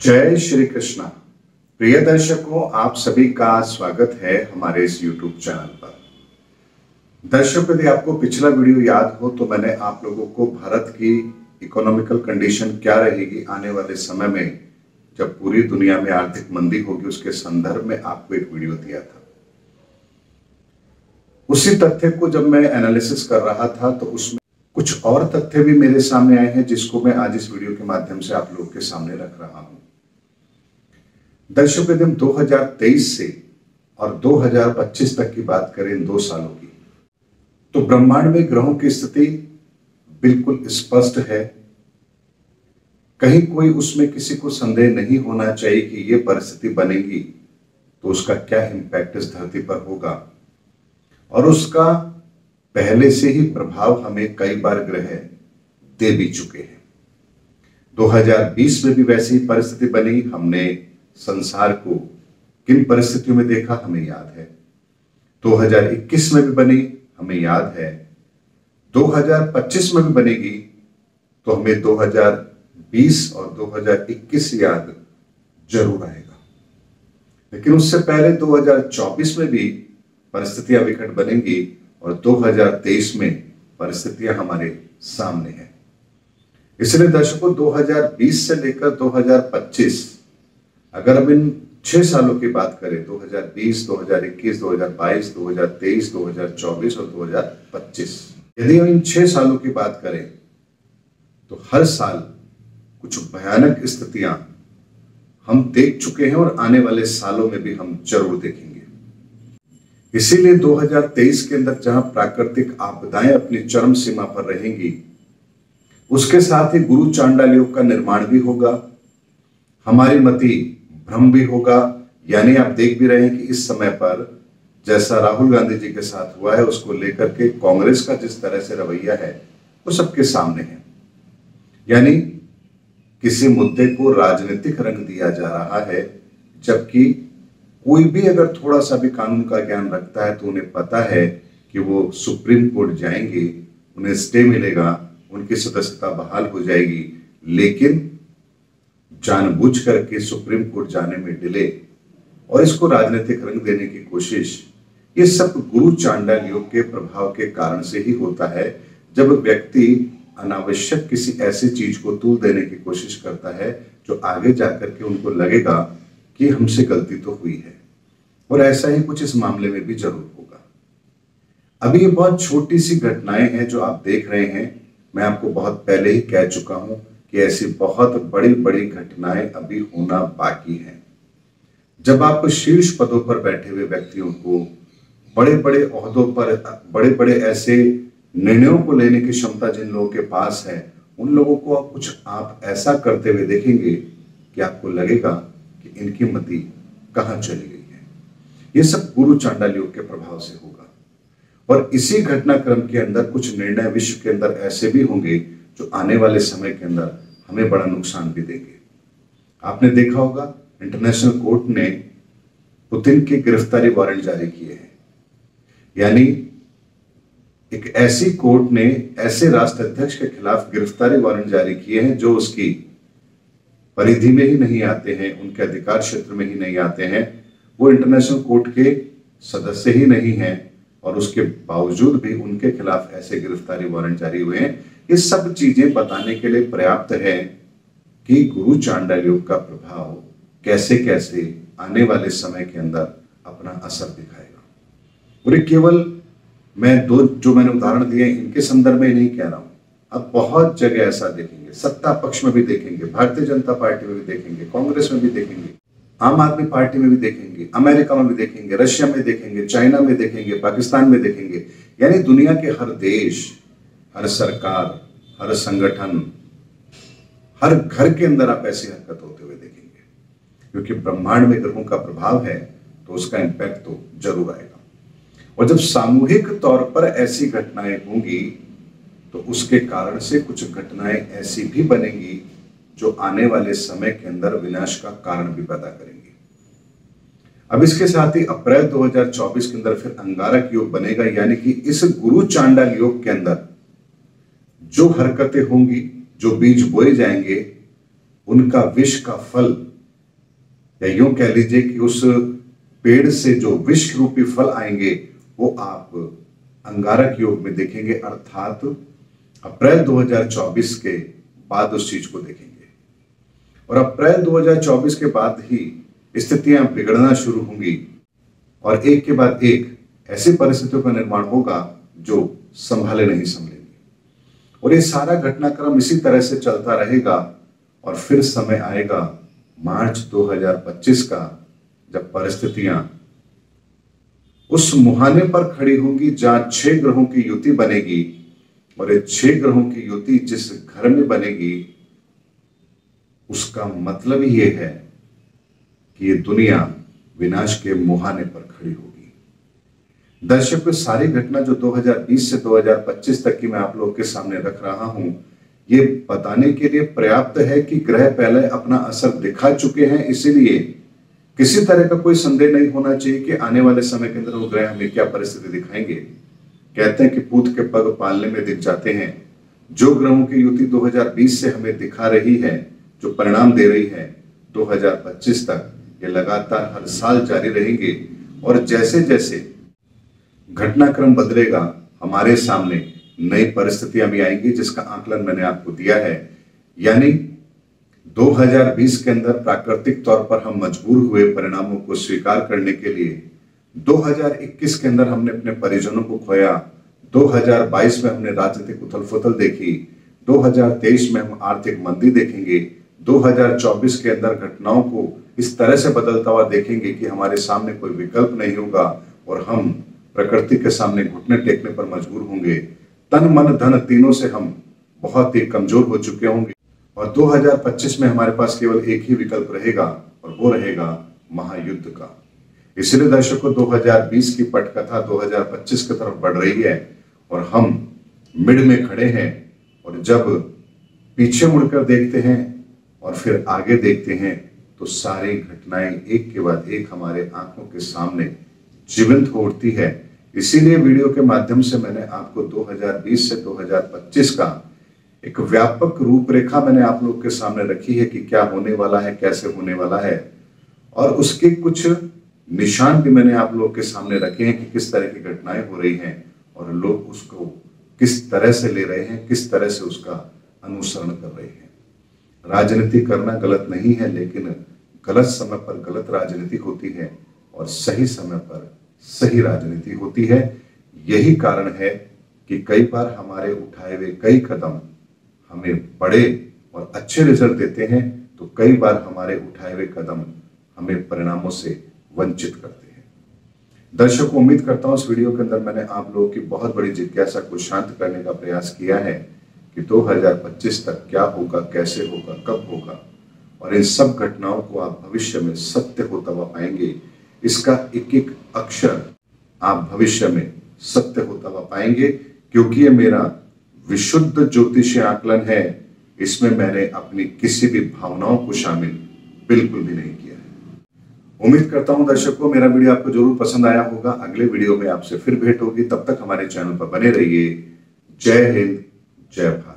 जय श्री कृष्णा। प्रिय दर्शकों, आप सभी का स्वागत है हमारे इस YouTube चैनल पर। दर्शक यदि आपको पिछला वीडियो याद हो तो मैंने आप लोगों को भारत की इकोनॉमिकल कंडीशन क्या रहेगी आने वाले समय में, जब पूरी दुनिया में आर्थिक मंदी होगी, उसके संदर्भ में आपको एक वीडियो दिया था। उसी तथ्य को जब मैं एनालिसिस कर रहा था तो उसमें कुछ और तथ्य भी मेरे सामने आए हैं, जिसको मैं आज इस वीडियो के माध्यम से आप लोगों के सामने रख रहा हूँ। दर्शकों यदि हम 2023 से और 2025 तक की बात करें दो सालों की। तो ब्रह्मांड में ग्रहों की स्थिति बिल्कुल स्पष्ट है। कहीं कोई उसमें किसी को संदेह नहीं होना चाहिए कि यह परिस्थिति बनेगी तो उसका क्या इंपैक्ट इस धरती पर होगा? और उसका पहले से ही प्रभाव हमें कई बार ग्रह दे भी चुके हैं। 2020 में भी वैसी ही परिस्थिति बनी, हमने संसार को किन परिस्थितियों में देखा हमें याद है? 2021 में भी बनी, हमें याद है। 2025 में भी बनेगी तो हमें 2020 और 2021 याद ज़रूर आएगा। लेकिन उससे पहले 2024 में भी परिस्थितियाँ विकट बनेंगी और 2023 में परिस्थितियाँ हमारे सामने हैं। इसलिए दर्शकों 2020 से लेकर 2025 अगर हम इन छह सालों की बात करें 2020, 2021, 2022, 2023, 2024 और 2025 यदि हम इन छह सालों की बात करें तो हर साल कुछ भयानक स्थितियाँ हम देख चुके हैं और आने वाले सालों में भी हम ज़रूर देखेंगे। इसीलिए 2023 के अंदर जहाँ प्राकृतिक आपदाएँ अपनी चरम सीमा पर रहेंगी उसके साथ ही गुरु चांडाल योग का निर्माण भी होगा। हमारी मति भ्रम भी होगा। यानी आप देख भी रहे हैं कि इस समय पर जैसा राहुल गांधी जी के साथ हुआ है, उसको लेकर के कांग्रेस का जिस तरह से रवैया है, वो सबके सामने है। यानी किसी मुद्दे को राजनीतिक रंग दिया जा रहा है, जबकि कोई भी अगर थोड़ा सा भी कानून का ज्ञान रखता है तो उन्हें पता है कि वो सुप्रीम कोर्ट जाएँगे, उन्हें स्टे मिलेगा, उनकी सदस्यता बहाल हो जाएगी। लेकिन जानबूझ करके सुप्रीम कोर्ट जाने में डिले और इसको राजनीतिक रंग देने की कोशिश, ये सब गुरु चांडाल योग के प्रभाव के कारण से ही होता है जब व्यक्ति अनावश्यक किसी ऐसी चीज़ को तूल देने की कोशिश करता है जो आगे जाकर के उनको लगेगा कि हमसे गलती तो हुई है। और ऐसा ही कुछ इस मामले में भी ज़रूर होगा। अभी ये बहुत छोटी सी घटनाएँ हैं जो आप देख रहे हैं। मैं आपको बहुत पहले ही कह चुका हूँ कि ऐसी बहुत बड़ी बड़ी घटनाएँ अभी होना बाकी हैं। जब आप शीर्ष पदों पर बैठे हुए व्यक्तियों को बड़े बड़े अहदों पर, बड़े बड़े ऐसे निर्णयों को लेने की क्षमता जिन लोगों के पास है, उन लोगों को आप कुछ आप ऐसा करते हुए देखेंगे कि आपको लगेगा कि इनकी मति कहाँ चली गई है। ये सब गुरु चांडाल योग के प्रभाव से होगा। और इसी घटनाक्रम के अंदर कुछ निर्णय विश्व के अंदर ऐसे भी होंगे जो आने वाले समय के अंदर हमें बड़ा नुकसान भी देंगे। आपने देखा होगा, इंटरनेशनल कोर्ट ने पुतिन के गिरफ्तारी वारंट जारी किए हैं। यानी एक ऐसी कोर्ट ने ऐसे राष्ट्राध्यक्ष के खिलाफ गिरफ्तारी वारंट जारी किए हैं जो उसकी परिधि में ही नहीं आते हैं, उनके अधिकार क्षेत्र में ही नहीं आते हैं। वो इंटरनेशनल कोर्ट के सदस्य ही नहीं हैं और उसके बावजूद भी उनके खिलाफ ऐसे गिरफ्तारी वारंट जारी हुए हैं। ये सब चीज़ें बताने के लिए पर्याप्त है कि गुरु चांडाल योग का प्रभाव कैसे कैसे आने वाले समय के अंदर अपना असर दिखाएगा। और केवल मैं दो, जो मैंने उदाहरण दिए इनके संदर्भ में नहीं कह रहा हूँ। अब बहुत जगह ऐसा देखेंगे, सत्ता पक्ष में भी देखेंगे, भारतीय जनता पार्टी में भी देखेंगे, कांग्रेस में भी देखेंगे, आम आदमी पार्टी में भी देखेंगे, अमेरिका में भी देखेंगे, रशिया में देखेंगे, चाइना में देखेंगे, पाकिस्तान में देखेंगे, यानी दुनिया के हर देश हर सरकार, हर संगठन, हर घर के अंदर आप ऐसी हरकत होते हुए देखेंगे। क्योंकि ब्रह्मांड में ग्रहों का प्रभाव है तो उसका इंपैक्ट तो ज़रूर आएगा। और जब सामूहिक तौर पर ऐसी घटनाएँ होंगी तो उसके कारण से कुछ घटनाएँ ऐसी भी बनेंगी, जो आने वाले समय के अंदर विनाश का कारण भी पैदा करेंगे। अब इसके साथ ही अप्रैल 2024 के अंदर फिर अंगारक योग बनेगा, यानी कि इस गुरु चांडाल योग के अंदर जो हरकतें होंगी, जो बीज बोए जाएँगे, उनका विष का फल, या यूँ कह लीजिए कि उस पेड़ से जो विष रूपी फल आएँगे, वो आप अंगारक योग में देखेंगे, अर्थात अप्रैल 2024 के बाद उस चीज़ को देखेंगे। और अप्रैल 2024 के बाद ही स्थितियाँ बिगड़ना शुरू होंगी, और एक के बाद एक ऐसी परिस्थितियों का निर्माण होगा, जो संभाले नहीं संभलेंगे और ये सारा घटनाक्रम इसी तरह से चलता रहेगा और फिर समय आएगा मार्च 2025 का, जब परिस्थितियाँ उस मुहाने पर खड़ी होंगी जहाँ छह ग्रहों की युति बनेगी और ये छह ग्रहों की युति जिस घर में बनेगी, उसका मतलब ये है कि ये दुनिया विनाश के मुहाने पर खड़ी होगी। दर्शकों सारी घटना जो 2020 से 2025 तक की मैं आप लोगों के सामने रख रहा हूँ, ये बताने के लिए पर्याप्त है कि ग्रह पहले अपना असर दिखा चुके हैं। इसीलिए किसी तरह का कोई संदेह नहीं होना चाहिए कि आने वाले समय के अंदर वो ग्रह हमें क्या परिस्थिति दिखाएँगे। कहते हैं कि पूत के पग पालने में दिख जाते हैं। जो ग्रहों की युति 2020 से हमें दिखा रही है, जो परिणाम दे रही है 2025 तक ये लगातार हर साल जारी रहेंगे। और जैसे जैसे घटनाक्रम बदलेगा, हमारे सामने नई परिस्थितियाँ भी आएँगी जिसका आकलन मैंने आपको दिया है। यानी 2020 के अंदर प्राकृतिक तौर पर हम मजबूर हुए परिणामों को स्वीकार करने के लिए 2021 के अंदर हमने अपने परिजनों को खोया 2022 में हमने राजनीतिक उथल फुथल देखी 2023 में हम आर्थिक मंदी देखेंगे 2024 के अंदर घटनाओं को इस तरह से बदलता हुआ देखेंगे कि हमारे सामने कोई विकल्प नहीं होगा और हम प्रकृति के सामने घुटने टेकने पर मजबूर होंगे। तन, मन, धन तीनों से हम बहुत ही कमज़ोर हो चुके होंगे। और 2025 में हमारे पास केवल एक ही विकल्प रहेगा, और वो रहेगा महायुद्ध का। इसलिए दर्शकों 2020 की पटकथा 2025 की तरफ़ बढ़ रही है, और हम मिड में खड़े हैं, और जब पीछे मुड़कर देखते हैं, और फिर आगे देखते हैं तो सारी घटनाएँ एक के बाद एक हमारे आँखों के सामने जीवंत हो उठती है। इसीलिए वीडियो के माध्यम से मैंने आपको 2020 से 2025 का एक व्यापक रूपरेखा मैंने आप लोग के सामने रखी है कि क्या होने वाला है, कैसे होने वाला है। और उसके कुछ निशान भी मैंने आप लोग के सामने रखे हैं कि किस तरह की घटनाएँ हो रही हैं और लोग उसको किस तरह से ले रहे हैं, किस तरह से उसका अनुसरण कर रहे हैं। राजनीति करना गलत नहीं है, लेकिन गलत समय पर गलत राजनीति होती है और सही समय पर सही राजनीति होती है। यही कारण है कि कई बार हमारे उठाए हुए कई कदम हमें बड़े और अच्छे रिज़ल्ट देते हैं तो कई बार हमारे उठाए हुए कदम हमें परिणामों से वंचित करते हैं। दर्शकों, उम्मीद करता हूँ इस वीडियो के अंदर मैंने आप लोगों की बहुत बड़ी जिज्ञासा को शांत करने का प्रयास किया है कि 2025 तक क्या होगा, कैसे होगा, कब होगा, और इन सब घटनाओं को आप भविष्य में सत्य होता हुआ पाएँगे। इसका एक एक अक्षर आप भविष्य में सत्य होता हुआ पाएँगे, क्योंकि ये मेरा विशुद्ध ज्योतिषीय आकलन है। इसमें मैंने अपनी किसी भी भावनाओं को शामिल बिल्कुल भी नहीं किया है। उम्मीद करता हूँ दर्शकों, मेरा वीडियो आपको ज़रूर पसंद आया होगा। अगले वीडियो में आपसे फिर भेंट होगी। तब तक हमारे चैनल पर बने रहिए। जय हिंद, जय भारत।